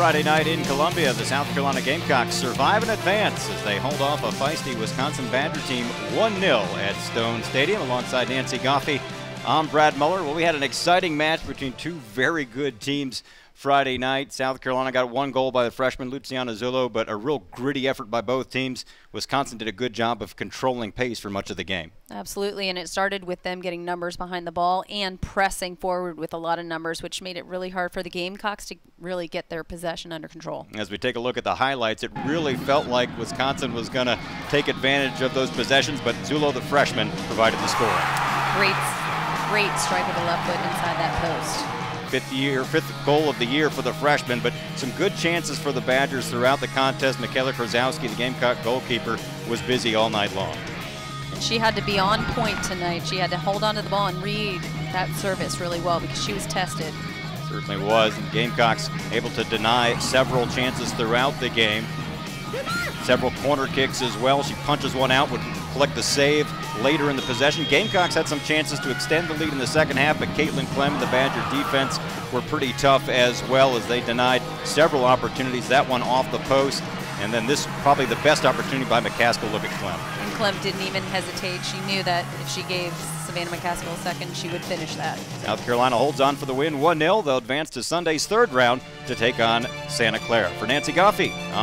Friday night in Columbia, the South Carolina Gamecocks survive and advance as they hold off a feisty Wisconsin Badger team 1 0 at Stone Stadium alongside Nancy Goffey. I'm Brad Muller. Well, we had an exciting match between two very good teams Friday night. South Carolina got one goal by the freshman Luciana Zullo, but a real gritty effort by both teams. Wisconsin did a good job of controlling pace for much of the game. Absolutely, and it started with them getting numbers behind the ball and pressing forward with a lot of numbers, which made it really hard for the Gamecocks to really get their possession under control. As we take a look at the highlights, it really felt like Wisconsin was going to take advantage of those possessions, but Zullo, the freshman, provided the score. Great, great strike with the left foot inside that post fifth year, fifth goal of the year for the freshman, but some good chances for the Badgers throughout the contest. Mikayla Krzeczowski, the Gamecock goalkeeper, was busy all night long. And she had to be on point tonight. She had to hold on to the ball and read that service really well because she was tested. Certainly was. And Gamecocks able to deny several chances throughout the game. Several corner kicks as well. She punches one out, would collect the save later in the possession. Gamecocks had some chances to extend the lead in the second half, but Caitlin Clem and the Badger defense were pretty tough as well as they denied several opportunities. That one off the post, and then this probably the best opportunity by McCaskill. Look at Clem. And Clem didn't even hesitate. She knew that if she gave Savannah McCaskill a second, she would finish that. South Carolina holds on for the win 1 0. They'll advance to Sunday's third round to take on Santa Clara. For Nancy Goffey,